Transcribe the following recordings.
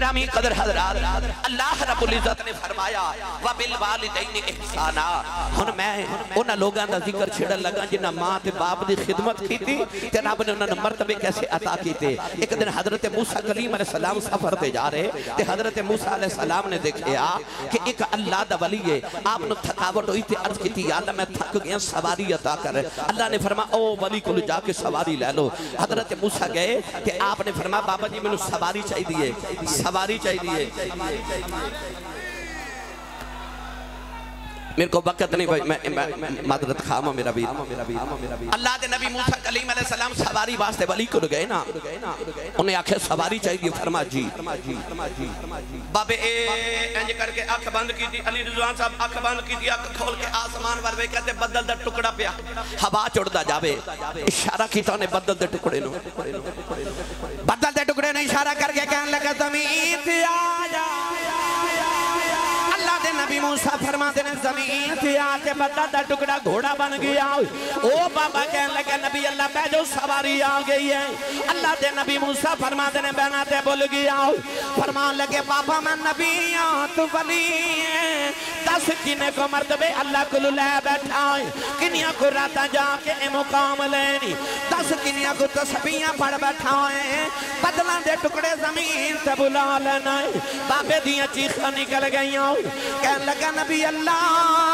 گرامی قدر حضرات، اللہ رب العزت نے فرمایا، وَبِالْوَالِدَيْنِ احسانا۔ ہن میں انہاں لوگاں دا ذکر چھڑن لگا جنہاں ماں تے باپ دی خدمت کیتی تے رب نے انہاں نے مرتبے کیسے عطا کیتے؟ ایک دن حضرت موسیٰ کلیم علیہ السلام سفر تے جا رہے، تے حضرت موسیٰ علیہ السلام نے دیکھیا کہ ایک اللہ دا ولی ہے، آپ نے تھکاوٹ ہوئی تے عرض کیتی، یا اللہ میں تھک گیا، سواری عطا کر۔ اللہ نے فرما او ولی کو جا کے سواری لے لو۔ حضرت موسیٰ گئے کہ آپ نے فرما بابا جی میں نے سواری چاہی ہماری چاہیے۔ چاہی دیئے میرے کو وقت نہیں، بھائی، میں معذرت خامہ ہاں، میرا بھی اللہ دے نبی موسیٰ کلیم علیہ السلام سواری واسطے ولی کو گئے نا۔ انہیں آنکھیں سواری چاہیے، فرما جی۔ بابے، اے، انج کر کے آنکھ بند کی تھی علی رضوان صاحب آنکھ بند کی تھی آنکھ کھول کے آسمان وروے کہتے بدل دا ٹکڑا پیا۔ ہوا چڑ دا جاوے۔ اشارہ کیتا انہیں بدل دے ٹکڑے نو بدل دے ٹکڑے نے اشارہ کر کے کہنے لگا زمین تھی موسیٰ فرما دینے زمین تھی آجے بدل دا ٹکڑا گھوڑا بن گیا۔ او بابا کہنے لگا نبی اللہ بے جو سواری آگئی ہے۔ اللہ دے نبی موسیٰ فرما دینے بہنا تے بول گیا۔ فرمان لگے، بابا میں نبی ہاں، آن ولی ہے۔ دس کنے کو مرتبے اللہ کو لے بیٹھا ہے۔ کنیا کو راتا جا کے مقام لینی۔ دس کنیا کو تسبیاں پڑھ بیٹھا ہے۔ بدلان دے ٹکڑے زمین تے بلا لینا بابے دیاں چیخہ نکل گئی کہن لگا نبی اللہ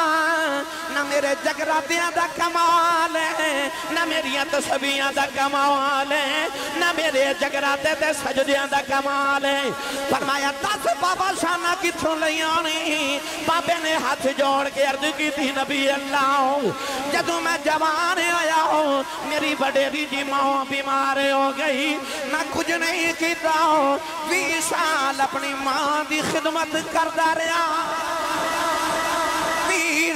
نہ میرے جگراتیاں دا کمال ہے، نہ میری تسبیاں دا کمال ہے، نہ میرے جگراتے تے سجدیاں دا کمال ہے۔ فرمایا، دس بابا شانہ کی تھو لیانی بابے نے ہاتھ جوڑ کے عرض کی تھی، نبی اللہ جدو میں جوان آیا ہوں، میری بڑے دی جی ماں بیمار ہو گئی۔ نہ کچھ نہیں کیتا ہوں بیس سال اپنی ماں دی خدمت کردہ رہا۔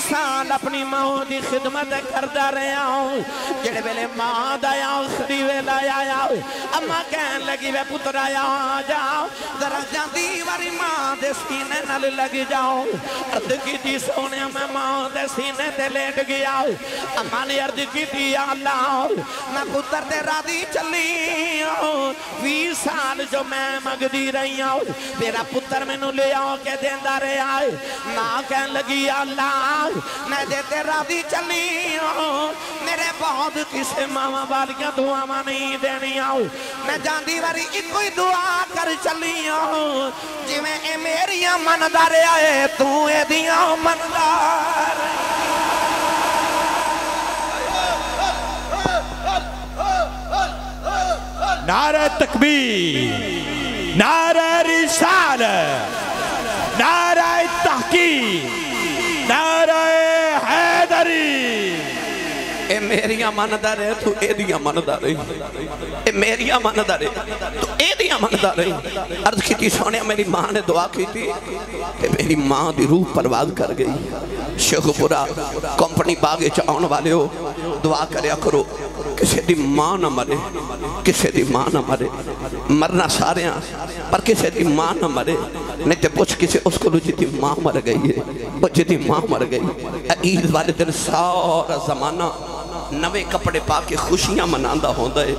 سال اپنی ماں دی خدمت کردہ رہا ہوں۔ جڑے ویلے ماں دایا آخری ویلا آیا اما کہن لگی وے پتر آیا جاؤ۔ ذرا جاندی واری ماں دے سینے نل لگ جاؤ۔ ارد کی تھی سونے میں ماں دے سینے دے لیٹ گیا۔ اما نے ارد کی تھی یا اللہ میں پتر دے رادی چلی ہوں وی سال جو میں مگ دی رہی ہوں میرا پتر میں نو لے آؤ کے دیندہ رہا ہے۔ ماں کہن لگی یا اللہ میں دیتے راضی چلی ہوں میرے بہت کسے ماما والیاں دعا ماں نہیں دینی ہوں میں جاندی واری ایک کوئی دعا کر چلی ہوں جی میں اے میریاں مندار آئے تو اے دیاں مندار نعرہ تکبیر، نعرہ رسالہ نعرہ اے میریاں مندہ رہے تو اے دیاں مندہ رہے اے میریاں مندہ رہے تو اے دیاں مندہ رہے عرض کی تھی سونے میری ماں نے دعا کی تھی کہ میری ماں دی روح پرواز کر گئی شیخ پورا کمپنی باغے چاؤن والے ہو دعا کریا کرو کسی دی ماں نہ مرے کسی دی ماں نہ مرے مرنا سارے ہیں پر کسی دی ماں نہ مرے نہیں تے پوچھ کسی اس کو جی دی ماں مر گئی ہے وہ جی دی ماں مر گئی عید والے دن سارا زمانہ نوے کپڑے پا کے خوشیاں مناندہ ہوندہ ہے۔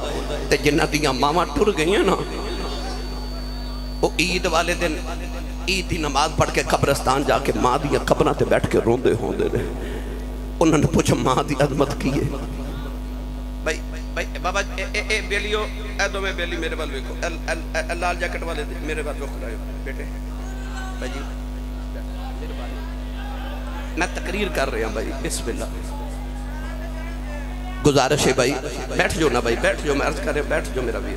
تے جنہ دیاں ماما ٹر گئی ہیں نا، وہ عید والے دن، عید دی نماز پڑھ کے قبرستان جا کے ماں دیاں قبرہ تے بیٹھ کے روندے ہوندے رہے۔ انہوں نے پوچھا، ماں دی عظمت کی ہے؟ بھائی بھائی، بابا، اے اے اے، بیلیو، اے دو میں بیلی میرے بال ویکھو۔ لال جیکٹ والے میرے بال رکھ رہے بیٹے بھائی جی میں تقریر کر رہا ہوں، بھائی۔ بسم اللہ۔ گزارش ہے بھائی، بیٹھ جو نا بھائی، بیٹھ جو، میں عرض کر رہا ہوں، بیٹھ جو میرا بھی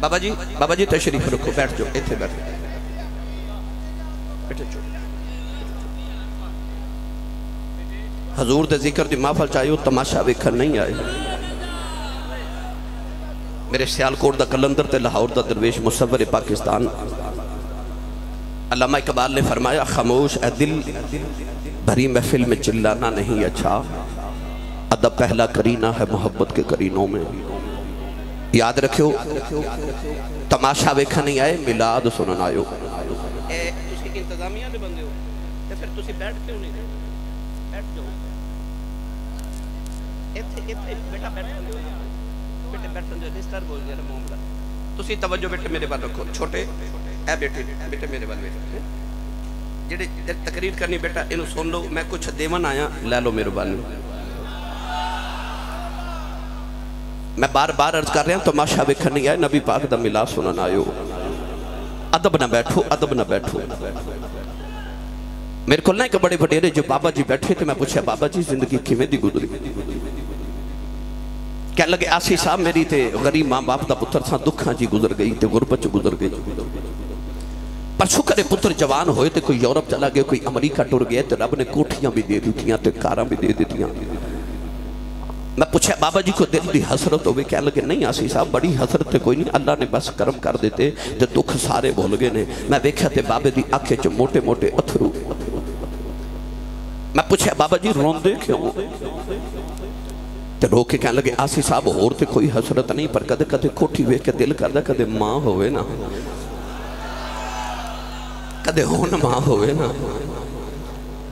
بابا جی بابا جی تشریف رکھو، بیٹھ جو، ایتھے بیٹھ۔ بیٹھے جو۔ حضور دے ذکر دی محفل چاہیو تماشا ویکھن نہیں آئے۔ میرے سیالکوٹ دا کلندر تے لاہور دا درویش مصور پاکستان۔ علامہ اقبال نے فرمایا، خاموش اے دل بھری محفل میں چلانا نہیں اچھا۔ ادب پہلا کرینہ ہے محبت کے کرینوں میں۔ یاد رکھو تماشا ویکھا نہیں آئے ملاد سنن آئے ہو۔ تسی توجہ بیٹے میرے رکھو۔ چھوٹے، اے بیٹے بیٹے میرے تقریر کرنی بیٹا انہوں سن لو۔ میں کچھ دیوان آیا، لے لو مہربانی میں بار بار عرض کر رہا ہوں تماشا ویکھن نہیں آئے، نبی پاک دا ملا سنن آئیو عدب نہ بیٹھو عدب نہ بیٹھو۔ میرے کو نہ ایک بڑے بڑے رہے جو بابا جی بیٹھے تھے، میں پوچھا، بابا جی زندگی کی میں دی گدری کہہ لگے، آسی صاحب میری تے غریب ماں باپ دا پتر سا دکھاں جی گزر گئی، تے غربت جو گزر گئی۔ پر شکر پتر جوان ہوئے تے کوئی یورپ چلا گئے کوئی امریکہ ٹور گئے تے رب نے کوٹھیاں بھی دے دیتیاں، تے کاراں بھی دے دیتیاں۔ میں پوچھا، بابا جی کو دل دی حسرت ہوئے کیا لگے، نہیں آسی صاحب، بڑی حسرت ہے، کوئی نہیں، اللہ نے بس کرم کر دیتے، جو دکھ سارے بھول گئے نے۔ میں ویکھا تے بابے دی آنکھیں چ موٹے موٹے اتھرو۔ میں پوچھا، بابا جی روندے کیوں؟ تے رو کے کہنے لگے، آسی صاحب اور تے کوئی حسرت نہیں، پر کدے کدے کھوٹی ویکھ کے دل کردا، کدے ماں ہوئے نا۔ کدے ہون ماں ہوئے نا۔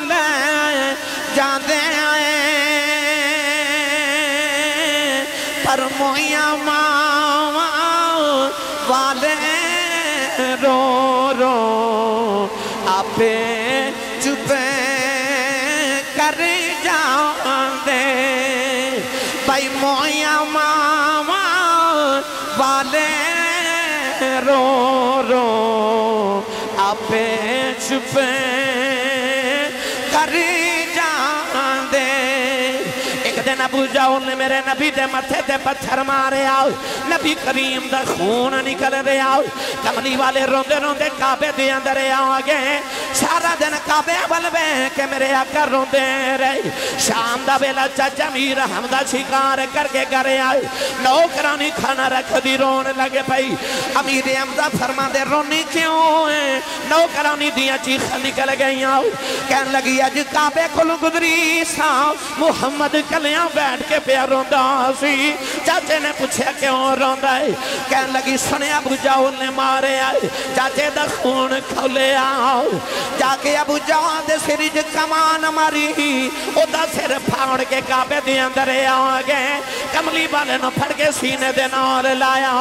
لے جاندے پر مویا ماں والے رو رو آپے چپے کر جاندے۔ بھائی مویا ماں والے رو رو آپے چپے جیڑا انہیں میرے نبی دے متھے دے پتھر مارے آؤ نبی کریم دا خون نکل رہے آؤ کملی والے روندے روندے کعبے دے اندر آ گئے سارا دن کعبے بلوے کہ میرے آقا دے رہی شام دا بیلا چچا میر حمدہ شکار کر کے گرے آئے۔ نوکرانی کھانا رکھ دی رون لگے پئی۔ امیر حمدہ فرما دے، رونی کیوں ہے؟ نوکرانی دیا چیخ نکل گئی آؤ کہن لگی آج کعبے کھل گدری سا محمد کلیاں بیٹھ کے پیا روندہ سی۔ چچے نے پوچھے کیوں روندہ ہے؟ کہن لگی سنے ابو جاؤ نے مارے آئے۔ چچے دا خون کھولے آؤ جا کے ابو جہاں دے سرج کمان ماری او دا سر پھاڑ کے کعبے دے اندر آگئے کملی والے نو پھڑ کے سینے دے نال لایا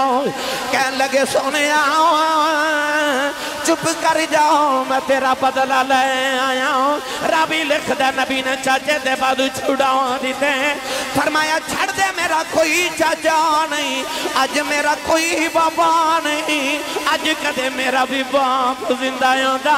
کہن لگے سونے آؤں چپ کر جاؤں میں تیرا بدلہ لے آیا ہوں رابی لکھ دے نبی نے چاچے دے بادو چھڑا دیتے ہیں فرمایا چھڑ دے میرا کوئی چاچا نہیں اج میرا کوئی بابا نہیں اج کدے میرا بھی باپ زندہ یوں دا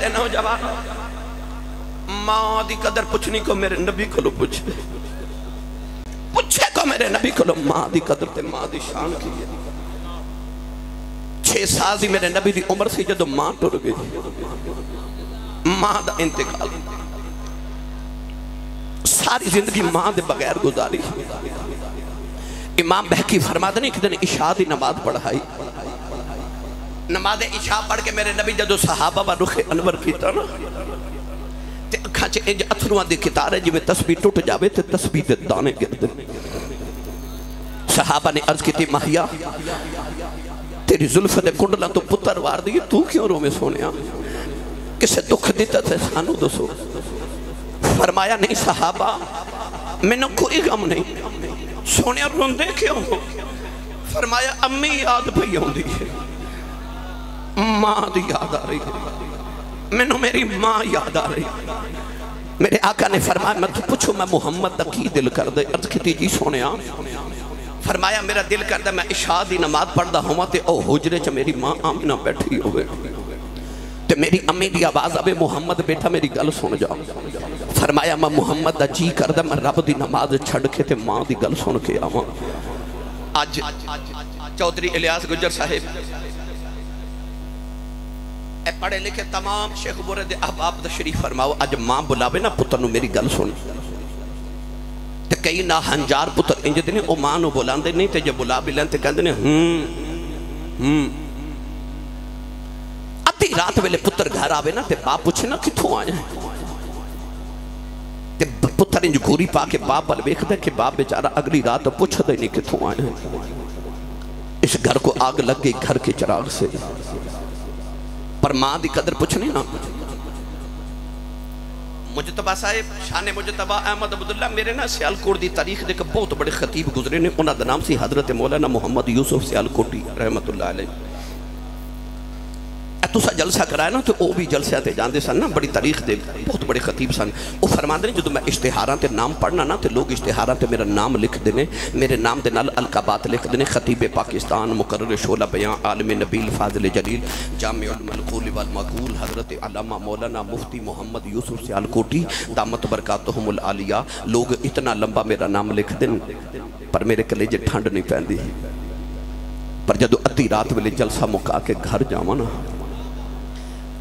دے نوجوان، ماں دی قدر پچھنی کو میرے نبی کو لو پوچھ۔ پوچھے کو میرے نبی کو لو، ماں دی قدر تے ماں دی شان کی ہے۔ چھ سال دی میرے نبی دی عمر سی جدو ماں ٹر گئی۔ ماں دا انتقال۔ ساری زندگی ماں دے بغیر گزاری۔ امام بہکی فرما دنی کہ اشاہ دی نماز پڑھائی۔ نماز عشاء پڑھ کے میرے نبی جدو صحابہ با رخ انور کیتا نا، تے اکھا چے انج اتھروان دی کتار ہے جی میں تسبیح ٹوٹ جاوے تے تسبیح دے دانے گر دے۔ صحابہ نے عرض کی تی مہیا تیری ظلف دے کنڈلہ تو پتر وار دی، تو کیوں رو میں سونے آن کسے دکھ دیتا تھے سانو دسو۔ فرمایا، نہیں صحابہ میں نے کوئی غم نہیں۔ سونے آن رون دے کیوں فرمایا، امی یاد بھئی ہوں دی ہے۔ ماں دی یاد آ رہی ہے۔ میں نو میری ماں یاد آ رہی ہے۔ میرے آقا نے فرمایا، میں تو پوچھو میں محمد دا کی دل کر دے عرض کیتی جی سونے آم۔ فرمایا، میرا دل کر دے میں اشادی نماز پڑھ دا ہوں تے او حجرے چا میری ماں آمینہ بیٹھی ہوئے۔ تے میری امی دی آواز ابے محمد بیٹھا، میری گل سون جا۔ فرمایا، میں محمد دا جی کر دے میں رب دی نماز چھڑ کے تے ماں دی گل سون کے آمان آج چودری الیاس گجر صاحب اے پڑھے لکھے تمام شیخ برد احباب تشریف فرماؤ، اج ماں بلاوے نا پتر نو میری گل سن تے کئی نا ہنجار پتر انج دے نے، او ماں نو بلاندے نہیں، تے جے بلا بھی لین تے کہندے نے، ہم ہم۔ ادھی رات ویلے پتر گھر آوے نا، تے باپ پوچھے نا، کتھوں آیا ہے؟ تے پتر انج گھوری پا کے باپ بل ویکھدا کہ باپ بیچارہ اگلی رات پوچھدا ہی نہیں کتھوں آیا ہے۔ اس گھر کو آگ لگ گئی، گھر کے چراغ سے۔ پر ماں دی قدر پوچھنی نہ مجتبہ صاحب شان مجتبہ احمد عبداللہ میرے نا سیالکوٹ دی تاریخ دے کہ بہت بڑے خطیب گزرے نے انہا دا نام سی حضرت مولانا محمد یوسف سیالکوٹی رحمت اللہ علیہ۔ اے تو سا جلسہ کرائے نا تو او بھی جلسہ تے جاندے سن نا، بڑی تاریخ دے بہت بڑے خطیب سن۔ او فرمان دے جدو میں اشتہاراں تے نام پڑھنا نا، تے لوگ اشتہاراں تے میرا نام لکھ دینے میرے نام دے نال القابات لکھ دینے خطیب پاکستان، مقرر شعلہ بیان عالم نبیل، فاضل جلیل، جامع الملقول والمقول، حضرت علامہ مولانا مفتی محمد یوسف سیالکوٹی، دامت برکاتہم العالیہ۔ لوگ اتنا لمبا میرا نام لکھ دیں پر میرے کلیجے ٹھنڈ نہیں پہن دی پر جدو ادھی رات ویلے جلسہ مکا کے گھر جاواں نا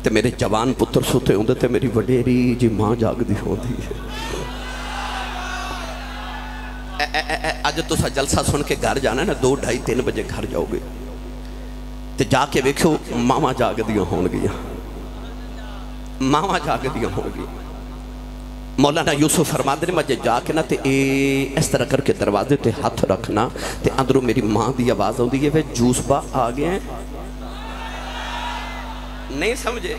تے میرے جوان پتر سوتے ہوندے تے میری وڈیری جی ماں جاگ دی ہوندی ہے۔ اے تو سا جلسہ سن کے گھر جانا ہے نا، دو ڈھائی تین بجے گھر جاؤ گے۔ تے جا کے ماما جاگ دیاں ہون گیا ماما جاگ دیاں ہون گیا مولانا یوسف فرما دے مجھے جا کے نا تے اے اس طرح کر کے دروازے تے ہاتھ رکھنا تے اندروں میری ماں دی آواز ہوندی ہے وہ جوس با آ گئے ہیں نہیں سمجھے؟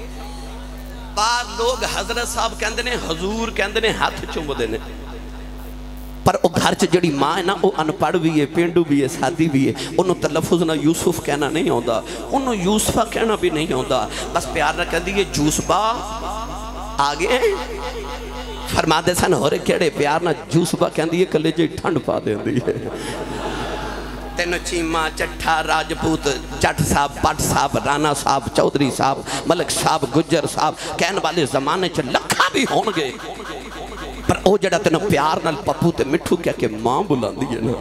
بعض لوگ حضرت صاحب کہندے نے، حضور کہندے نے، ہاتھ چوم دے نے۔ پر او گھر چ جڑی ماں ہے نا، او ان پڑھ بھی ہے، پینڈو بھی ہے، سادی بھی ہے۔ انہوں تلفظ نہ یوسف کہنا نہیں ہوندا انہوں یوسفہ کہنا بھی نہیں ہوندا بس پیار نہ کہہ دیئے جوسبا، آگے فرما دے سن ہو رہے کیڑے پیار نہ جوسبا کہہ دیئے کلے جی ٹھنڈ پا دیں دیئے تینو چیمہ چٹھا راجپوت چٹ صاحب پٹ صاحب، رانا صاحب چودری صاحب، ملک صاحب، گجر صاحب، کہن والے زمانے چ لکھا بھی ہون گے پر او جڑا تینو پیار نال پپو تے مٹھو کیا کہ ماں بلان دیئے نا۔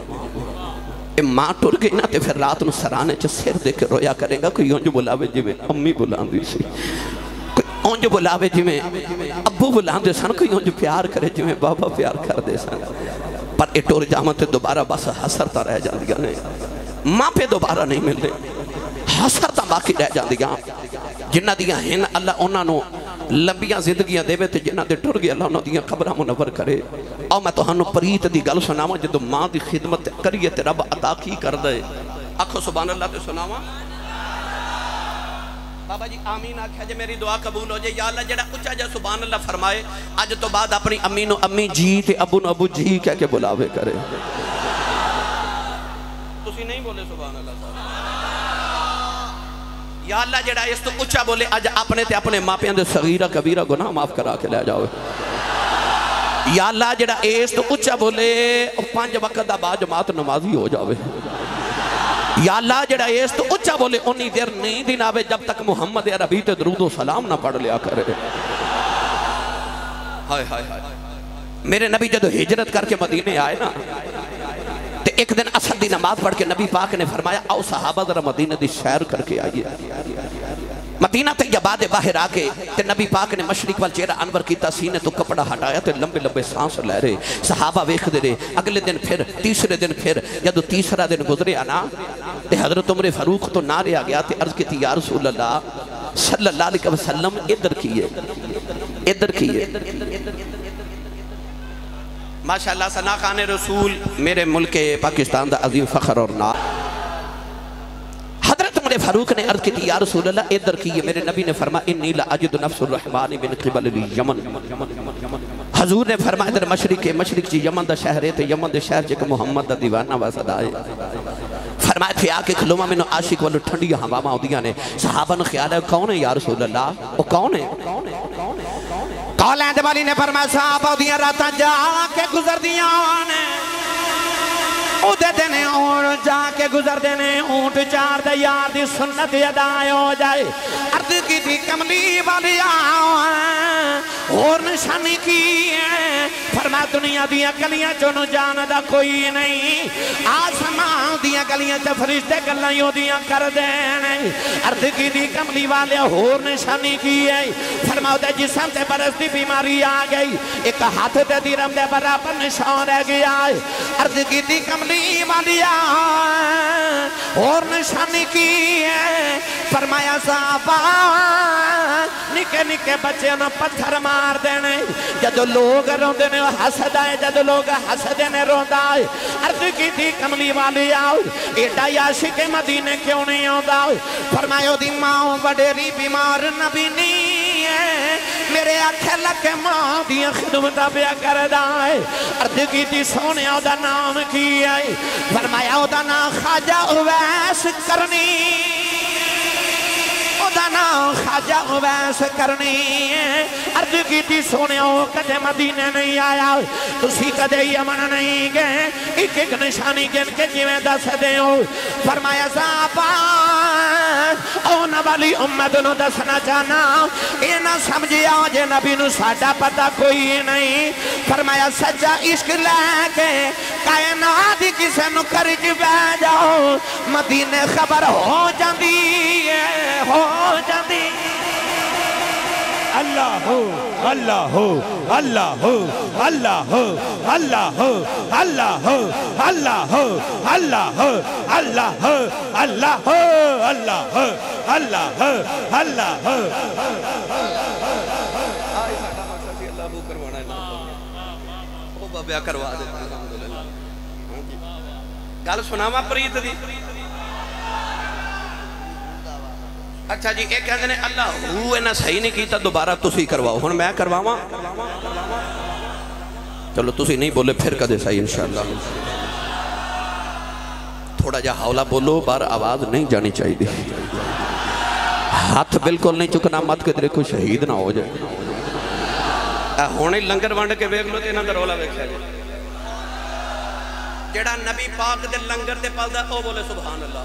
اے ماں ٹر گئی نا تے پھر رات نو سرانے چ سر دے کے رویا کریں گا، کوئی اونج بلاوے جی میں امی بلان دی سی۔ کوئی اونج بلاوے جی میں ابو بلان دے سن، کوئی اونج پیار کرے جی میں بابا پیار کر دے سن۔ پر اے ٹور جامع دوبارہ بس حسرتا رہ جاندیاں نے۔ ماں پہ دوبارہ نہیں مل رہے حسرتا باقی رہ جاندیاں۔ جنہ دیاں ہیں اللہ انہاں نو لمبیاں زندگیاں دے تے جنہ دے ٹر گئے اللہ انہاں دیاں قبرہ منور کرے۔ او میں تو ہنو پریت دی گل سناواں جدو ماں دی خدمت کریے تے رب عطا کی کر دے۔ آکھو سبحان اللہ تے سناواں۔ بابا جی آمین آکھا جے میری دعا قبول ہو جائے یا اللہ جڑا اچھا جا سبحان اللہ فرمائے آج تو بعد اپنی امی نو امی جی تے ابو نو ابو جی کہہ کے بلاوے کرے تسی نہیں بولے سبحان اللہ یا اللہ جڑا اس تو اچھا بولے آج اپنے تے اپنے ماں پیاں دے صغیرہ کبیرہ گناہ معاف کرا کے لے جاؤ یا اللہ جڑا اس تو اچھا بولے پانچ وقت دا با جماعت نمازی ہو جاوے یا اللہ جڑا اس تو اچھا بولے انہی دیر نہیں دن آوے جب تک محمد عربی تے درود و سلام نہ پڑھ لیا کرے۔ ہائے ہائے ہائے۔ میرے نبی جدو ہجرت کر کے مدینے آئے نا، تے ایک دن اصل دی نماز پڑھ کے نبی پاک نے فرمایا، آؤ صحابہ ذرا مدینہ دی شہر کر کے آئیے۔ مدینہ طیبہ دے باہر آگے تے نبی پاک نے مشرق وال چہرہ انور کیتا، سینے تو کپڑا ہٹایا تے لمبے لمبے سانس لے رہے۔ صحابہ ویکھ دے رہے۔ اگلے دن پھر، تیسرے دن پھر، جدو تیسرا دن گزرے آنا، تے حضرت عمر فاروق تو نارے آ گیا تے عرض کی تھی یا رسول اللہ، صلی اللہ علیہ وسلم، ادھر کیے ادھر کیے ماشاءاللہ ثنا خان رسول، میرے ملک پاکستان دا عظیم فخر اور نا عمر فاروق نے عرض کی تھی، یا رسول اللہ ادھر کیے میرے نبی نے فرمایا، انی لعجد نفس الرحمن من قبل الیمن حضور نے فرمایا ادھر مشرق مشرق چی یمن دا شہر ہے، تے یمن دے شہر چک محمد دا دیوانہ واسد آئے فرمایا تھی آکے کھلومہ میں نو عاشق والو ٹھنڈی ہواما ہو دیا نے۔ صحابہ نے خیال ہے کون ہے یا رسول اللہ؟ وہ کون ہے؟ کالین دے والی نے فرمایا صاحب اودیاں راتاں جا کے گزر دیاں نے۔ او دینے اور جا کے گزر دینے، اونٹ چار دے یار دی سنت ادا ہو جائے۔ ارد کی دی کملی والی آن اور نشانی کی ہے۔ فرما دنیا دیا گلیاں چونو جانا کوئی نہیں۔ آسمان دیا گلیاں چا فرشتے گلیاں دیا کر دینے ارد کی دی کملی والے اور نشانی کی ہے۔ فرماؤ دے جسم سے برستی بیماری آ گئی۔ ایک ہاتھ دے دیرم دے برابر نشان رہ گیا ہے۔ ارد کی دی کملی والی آن اور نشانی کی ہے۔ فرمایا صحابہ نکے نکے بچے انہوں پتھر مار دینے جدو لوگ روندے نے حسد آئے جدو لوگ حسد نے روندہ آئے عرض کی تھی کملی والی آؤ ایڈا یاشی کے مدینے کیوں نہیں ہوندہ فرمایا دی ماں وڈیری بیمار نبی نہیں ہے میرے آنکھیں لکے ماں دیا خدمتہ پیا کردہ ہے عرض کی تھی سونے او دا نام کی ہے فرمایا او دا نام خاجہ اویس کرنی دا نام خاجہ اویس کرنی ہے۔ عرض کی تھی سونے ہو کدے مدینے نہیں آیا، تسی کدے یمن نہیں گئے۔ ایک ایک نشانی گن کے جیویں دس دے ہو فرمایا صحابہ او نوالی امت نو دسنا چاہنا اے نہ سمجھیا جے نبی نو ساڑا پتا کوئی نہیں۔ فرمایا، سچا عشق لے کے کائنات کسے نو کرج بے جاؤ۔ مدینے خبر ہو جاندی ہے، ہو جاندی اللہ ہو اللہ ہو اللہ ہو اللہ ہو اللہ ہو اللہ ہو اللہ ہو اللہ ہو اللہ ہو اللہ ہو اللہ ہو اللہ ہو اللہ ہو بابیا کروا دیتا گل سناوا پریت دی اچھا جی ایک کہتے ہیں اللہ ہو اینا صحیح نہیں کیتا، دوبارہ تسی کرواؤ۔ ہن میں کرواواں۔ چلو، تسی نہیں بولے، پھر کدے صحیح، انشاءاللہ۔ تھوڑا جا حولا بولو بار آواز نہیں جانی چاہیے۔ دی ہاتھ بالکل نہیں چکنا، مت کہ تیرے کو شہید نہ ہو جائے۔ ہونے لنگر وانڈ کے بیگ لو تے انہاں دا رولا ویکھ جائے جی۔ جڑا نبی پاک دے لنگر تے پلدا، او بولے سبحان اللہ۔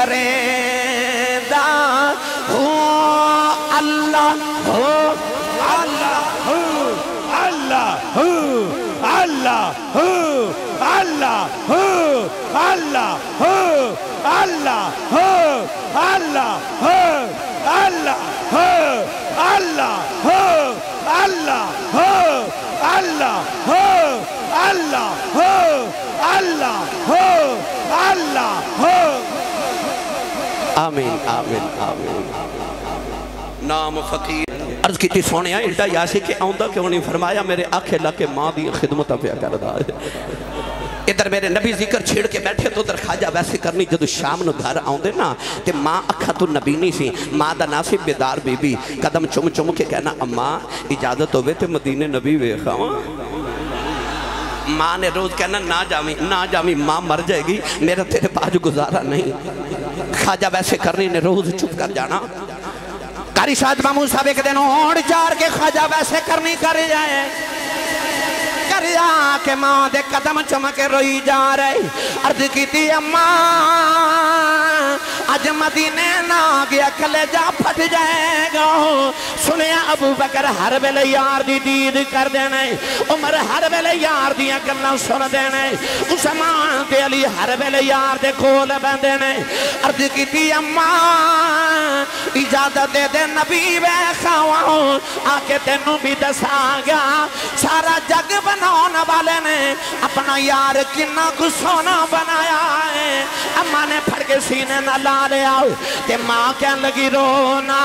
صحیح کرے دا ہو اللہ ہو اللہ ہو اللہ ہو اللہ ہو اللہ ہو اللہ ہو اللہ ہو اللہ ہو اللہ ہو اللہ ہو اللہ ہو اللہ ہو اللہ ہو اللہ ہو اللہ ہو آمین آمین آمین۔ نام فقیر۔ عرض کی تھی سونے ہیں ایڈا یاسی کے آؤندہ کیوں نہیں فرمایا؟ میرے آنکھیں لکے ماں دی خدمتہ پہ کردہ ہے۔ ادھر میرے نبی ذکر چھیڑ کے بیٹھے تو ادھر خواجہ ویسے کرنی جدو شام نو گھر دے نا تے ماں اکھا تو نبی نہیں سی ماں دا ناصب بیدار بی بی قدم چم چم کے کہنا اماں اجازت ہوئے تے مدینے نبی وے خواہ ماں نے روز کہنا، نہ جامی نہ جامی، ماں مر جائے گی، میرا تیرے پاس گزارا نہیں۔ خواجہ ویسے کرنی نے روز چپ کر جانا۔ کاری شاہد مامو صاحب ایک دن اوڑ چار کے خواجہ ویسے کرنی کر جائے۔ گھر آ کے ماں دے قدم چمک روئی جا رہے عرض کی تھی اماں اج مدینے نہ گیا کلے جا پھٹ جائے گا۔ سنیا، ابو بکر ہر ویلے یار دی دید کر دینے۔ عمر ہر ویلے یار دیاں گلاں سن دینے۔ عثمان تے علی ہر ویلے یار دے کول بندے نے۔ عرض کیتی اماں اجازت دے دے نبی ویکھاواں آ کے تینوں بھی دساں گا، سارا جگ بنا بناون والے نے اپنا یار کنا کو سونا بنایا ہے۔ اماں نے پھڑ کے سینے نہ لا لیا تے ماں کہن لگی رونا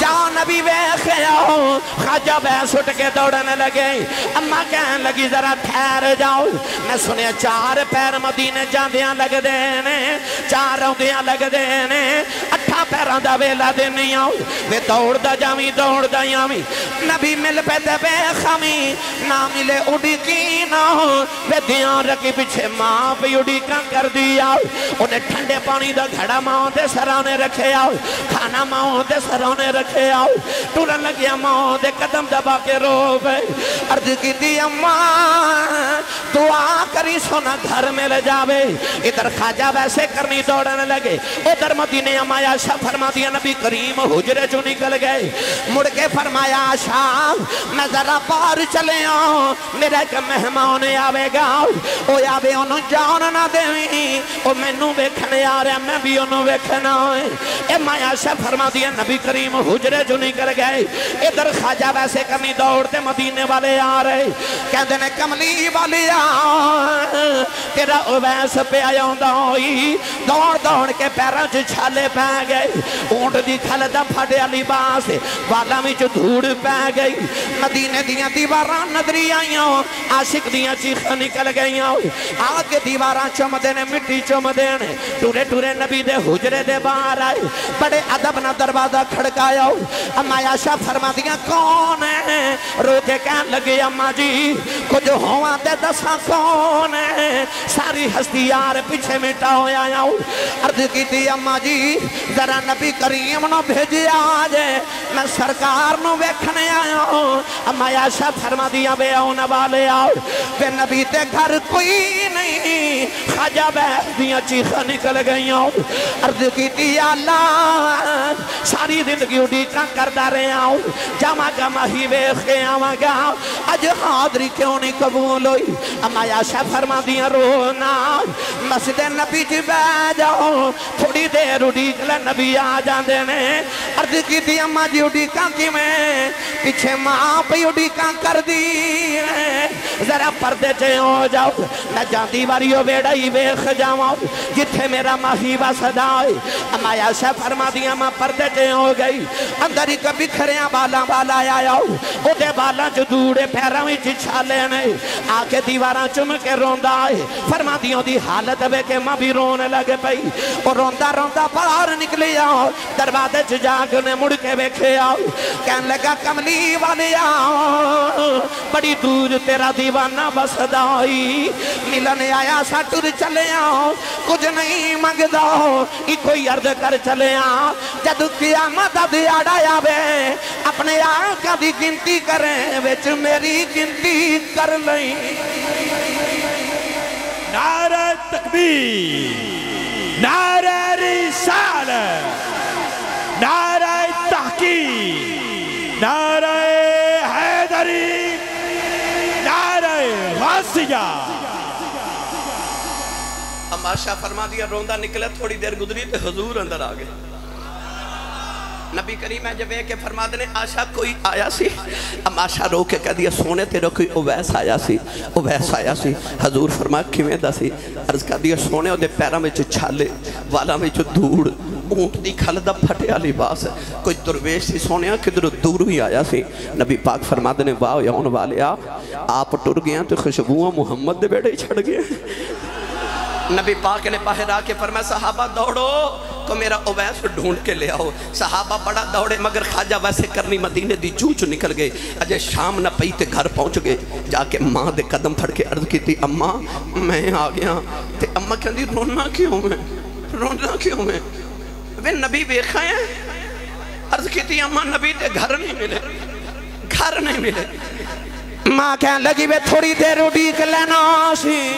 جاؤ نبی ویکھے آؤ خواجہ بیس اٹھ کے دوڑنے لگے۔ اماں کہن لگی، ذرا ٹھہر جاؤ۔ میں سنیا، چار پیر مدینے جاندیاں لگ دینے چار روندیاں لگ دینے اٹھا پیران دا ویلا دے نہیں آؤ وے دوڑ دا جامی دوڑ دا یامی نبی مل پہ دے بے خامی نہ ملے اڑی کی نہ ہو وے دیاں رکی پیچھے ماں پہ اڑی کان کر دیا انہیں ٹھنڈے پانی دا گھڑا ماں دے سرانے رکھے آؤ کھانا ماں دے سرانے رکھے آؤ ٹورن لگیا ماں دے قدم دبا کے رو بے عرض کی دی اماں دعا کری سونا گھر میں لے جاوے ادھر خاجہ ویسے کرنی دوڑنے لگے ادھر مدینے امایا شاہ اچھا عائشہ فرما دیا نبی کریم حجرے جو نکل گئے۔ مڑ کے فرمایا شاہ میں ذرا پار چلے آؤں۔ میرا ایک مہمان آوے گا۔ او آوے، انہوں جان نہ دیویں او مینوں ویکھنے آ رہا میں بھی انہوں ویکھنا ہے۔ اے مایا شاہ فرما دیا نبی کریم حجرے جو نکل گئے۔ ادھر خاجہ ویسے کرنی دوڑتے مدینے والے آ رہے۔ کہندے نے، کملی والے آ۔ تیرا اویس پہ آیا ہوندا ہوئی۔ دوڑ دوڑ کے پیروں چھالے پہ گئے اونٹ دی کھل دا پھڑے علی باس۔ والا وچ دھوڑ پہ گئی۔ مدینے دیاں دیواراں نظری آئیاں۔ عاشق دیاں چیخاں نکل گئیاں۔ آ کے دیواراں چمدے نے، مٹی چمدے نے۔ ٹورے ٹورے نبی دے حجرے دے باہر آئے۔ بڑے ادب نہ دروازہ کھڑکایا۔ اما عائشہ فرما دیاں کون ہے؟ رو کے کہن لگے، اما جی کچھ ہوا تے دسا کون ہے؟ ساری ہستی یار پیچھے مٹا ہویا آؤ عرض کی تھی، اما جی ذرا نبی کریم نو بھیجی آجے میں سرکار نو ویکھنے آیا ہوں اما عائشہ فرما دیا بے آؤ والے آؤ بے نبی تے گھر کوئی نہیں خاجہ بیٹھ دیا چیخا نکل گئی ہوں عرض کی تھی اللہ ساری زندگی اڈی کا کردہ رہے آؤ جمع جمع ہی ویخ کے آواں گا اج حاضری کیوں نہیں قبول ہوئی اما عائشہ فرما دیا رونا مسجد نبی جی بہ جاؤ تھوڑی دیر اڈی کلا نبی آ جاندے نے، عرض کی تھی اما جی اڈی کا کی میں پیچھے ماں پہ اڈی کا کر دی ذرا پردے چے ہو جاؤ میں جاندی واریو بیڑا ہی ویخ جاؤں جتھے میرا ماہی واسدہ ہوئی اما عائشہ فرما دیا ماں پردے چے ہو گئی۔ اندر ہی کبھی کھریاں بالا بالا آیا ہو۔ او دے بالا جو دوڑے پیروں میں چھالے نے۔ آکے دیواراں چم کے روندا ہے۔ فرما دیوں دی حالت بے کہ ماں بھی رونے لگے پئی۔ اور روندا روندا باہر نکلی آؤ دروازے چ جا کے نے مڑ کے ویکھے آؤ کہن لگا، کملی والے آؤ بڑی دور تیرا دیوانہ بسدا ہوئی۔ ملن آیا سا ٹر چلے آؤ کچھ نہیں منگدا۔ ہو ای کوئی عرض کر چلے آؤ جدو قیامت دیاڑا آوے، اپنے آنکھا دی گنتی کریں وچ میری گنتی کر لیں نعرہ تکبیر، نعرہ نعرہ تحقیق، نعرہ حیدری، نعرہ غاسیہ اب آشا فرما دیا روندہ نکلے تھوڑی دیر گزری تے حضور اندر آگے نبی کریم ہے جب ایک فرما دینے آشا کوئی آیا سی؟ اب آشا رو کے کہہ دیا، سونے تیرے کوئی اویس آیا سی؟ اویس آیا سی۔ حضور فرما، کیویں دا سی؟ عرض کہہ دیا، سونے دے پیروں میں چھالے والا میں دھوڑ۔ اونٹ دی کھل دا پھٹیا لباس کوئی درویش سی سونیا کدھر دور ہی آیا سی۔ نبی پاک فرما دینے واہ یون والے آ آپ ٹر گیا تو خوشبوہ محمد دے بیٹے ہی چھڑ گئے نبی پاک نے باہر آ کے فرمایا، صحابہ دوڑو کو میرا اویس ڈھونڈ کے لے آؤ۔ صحابہ بڑا دوڑے، مگر خواجہ ویسے کرنی مدینے دی چوچ نکل گئے۔ اجے شام نہ پئی تے گھر پہنچ گئے۔ جا کے ماں دے قدم پھڑ کے عرض کی تھی اماں میں آ گیا۔ تے اماں کہندی، رونا کیوں میں؟ رونا کیوں میں؟ وے نبی ویکھا ہے عرض کی تھی اماں نبی تے گھر نہیں ملے۔ گھر نہیں ملے۔ ماں کہنے لگی بے تھوڑی دیر اڈیک لینا سی۔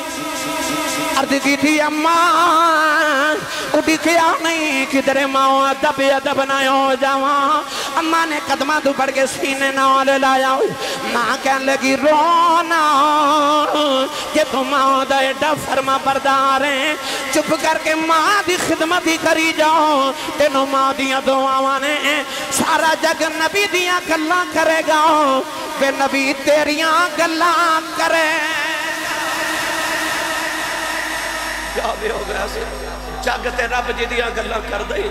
عرض کی تھی اماں اڈیکیا نہیں، کدھر ماں ادب ادب نہ ہو جاواں۔ اماں نے قدمہ تو پڑھ کے سینے نال لایا۔ ماں کہنے لگی، رونا، کہ تم ماں دا ایڈا فرما بردار ہیں چپ کر کے ماں دی خدمت ہی کری جاؤ۔ تینوں ماں دیاں دعاواں نے سارا جگ نبی دیاں گلاں کرے گا۔ بے نبی تیریاں گلاں کرے۔ کیا بھی ہو گیا سی۔ جگ تے رب جی دیاں گلاں کر دئی۔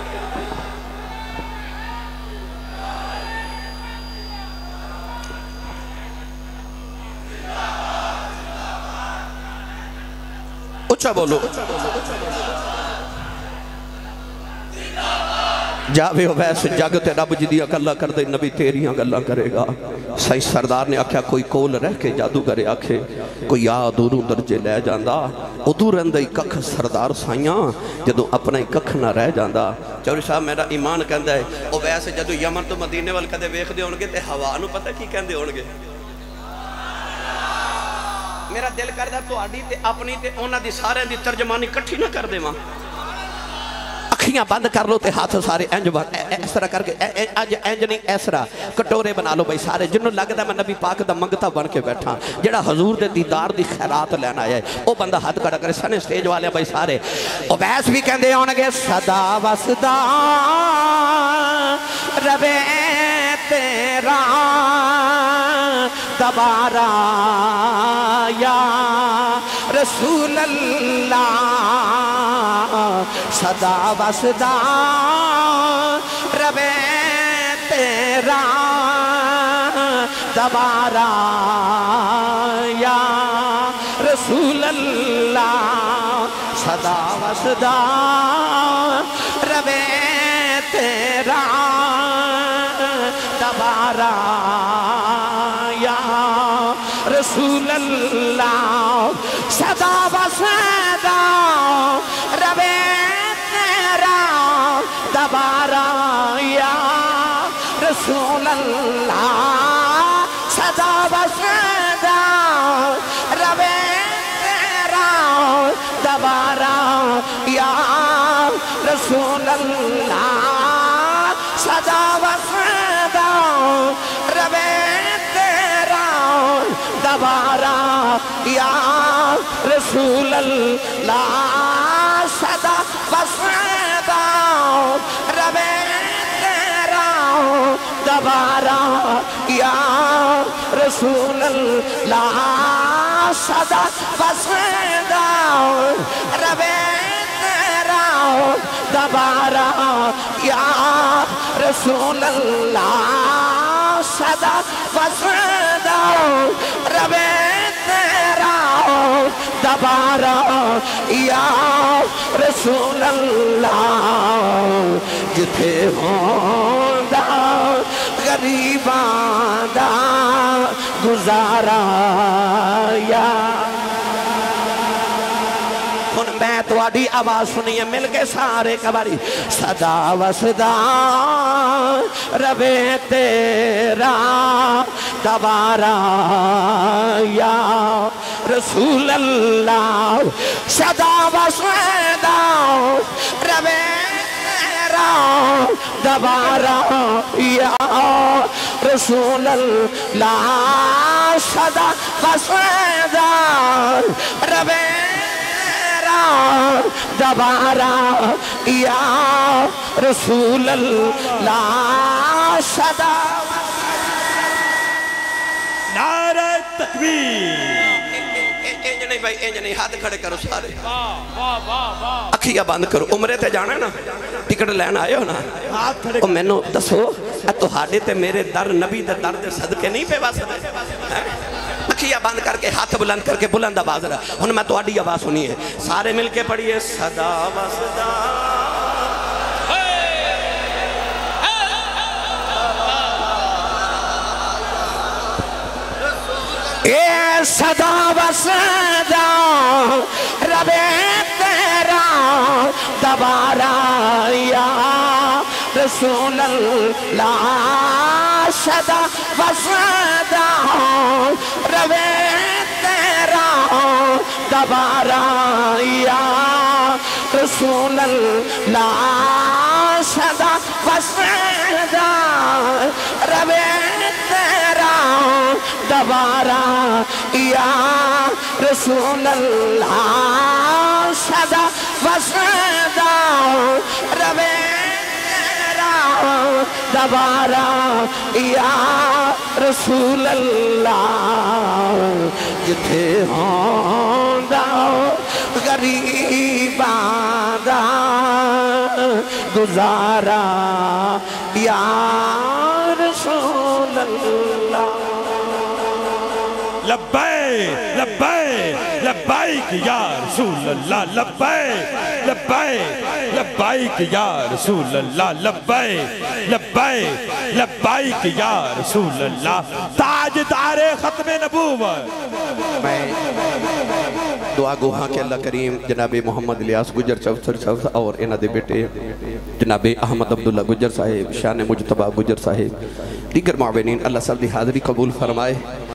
اچھا بولو۔ جاوے ہو ویسے جگ تے رب جی دیا گلہ کر دے نبی تیریاں گلہ کرے گا سائی سردار نے آکھیا کوئی کول رہ کے جادو کرے آکھے کوئی یاد دوروں درجے لے جاندہ ادھو رہندہ ہی ککھ سردار سائیاں جدو اپنا ہی ککھ نہ رہ جاندہ چوری صاحب میرا ایمان کہندہ ہے او ویسے جدو یمن تو مدینے وال کدے ویخ دے ہونگے تے ہوا نو پتہ کی کہندے ہونگے میرا دل کردہ تو آڈی تے اپنی تے اونا دی سارے دی ترجمانی کٹھی نہ کر دے ماں اکھیاں بند کر لو تے ہاتھ سارے انج بند اس طرح کر کے اج انج نہیں اس طرح کٹورے بنا لو بھائی سارے۔ جنوں لگدا میں نبی پاک دا منگتا بن کے بیٹھا، جڑا حضور دے دیدار دی خیرات لینا آیا ہے، او بندہ ہاتھ کھڑا کرے، سنے سٹیج والے بھائی سارے۔ او ویس بھی کہندے ہونگے، صدا وسدا، ربے تیرا دوبارہ یا رسول اللہ صدا وسدا ربے تیرا دوبارہ یا رسول اللہ صدا وسدا دوبارہ یا رسول اللہ، صدا وسدا ربے تیرا دوبارہ یا رسول اللہ، صدا وسدا ربے تیرا دوبارہ یا رسول اللہ۔ دوبارہ یا رسول اللہ، صدا وسدا ربے تیرا دوبارہ یا رسول اللہ صدا وسدا ربے تیرا دوبارہ یا رسول اللہ، جتھے ہوندا غریباں دا گزارا، یا۔ ہن میں تواڈی آواز سنیے، مل کے سارے کباری صدا وسدا ربے تیرا دوبارہ یا۔ رسول اللہ، صدا وسدا ربے تیرا دوبارہ یا رسول اللہ، صدا وسدا ربے دوبارہ یا رسول اللہ، صدا نعرہ تکبیر۔ بھائی انج نہیں ہاتھ کھڑے کرو سارے۔ اکھیاں بند کرو۔ عمرے تے جانا ہے نا ٹکٹ لین آئے ہو نا۔ ہاتھ کھڑے او مینوں دسو اے تہاڈے تے میرے در نبی دے در دے صدقے نہیں پہ واسدے ہیں؟ اکھیاں بند کر کے ہاتھ بلند کر کے بلند آواز رہا۔ ہن میں تہاڈی آواز سنیے سارے مل کے پڑھیے صدا وسدا اے صدا و رب تیرا دوبارہ یا رسول اللہ، صدا و صدا، رب تیرا دوبارہ یا رسول اللہ، صدا و صدا، رب تیرا دوبارہ یا رسول اللہ شدا وسدا روے تیرا دوبارہ یا رسول اللہ۔ جتھے ہوندا، غریباں دا گزارا یا لبیک لبیک لبیک یا رسول اللہ، لبیک لبیک لبیک یا رسول اللہ، لبیک لبیک لبیک یا رسول اللہ۔ تاج دار ختم نبوت۔ میں دعا گو ہاں کہ اللہ کریم جناب محمد الیاس گجر چوثر صاحب اور انہ دے بیٹے جناب احمد عبداللہ گجر صاحب، شان مجتبہ گجر صاحب، دیگر معاونین، اللہ صاحب دی حاضری قبول فرمائے۔